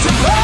to play.